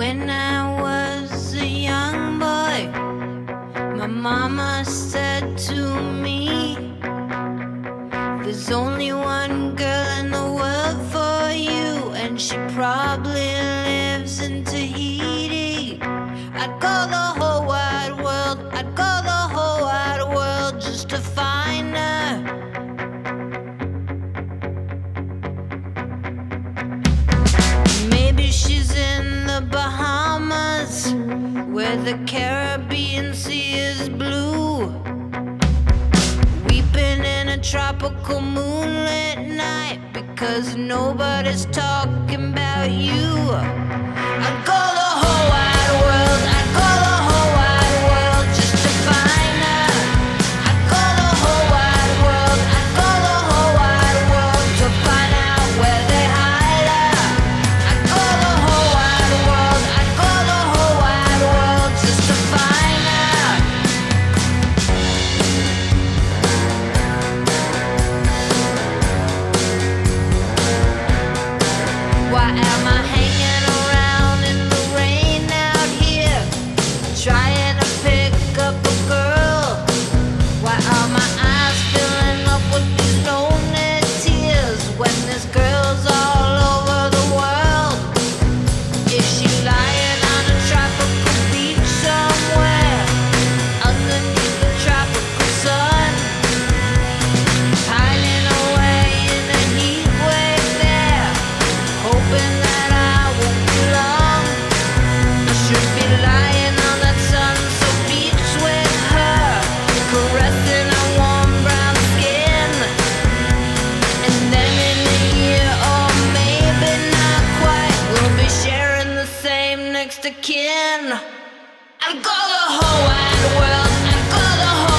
When I was a young boy, my mama said to me, There's only one girl in the world for you, and she probably lives in Tahiti. I'd go the whole Bahamas, where the Caribbean Sea is blue. Weeping in a tropical moonlit night because nobody's talking. again. I'll go the whole wide world. I'll go the whole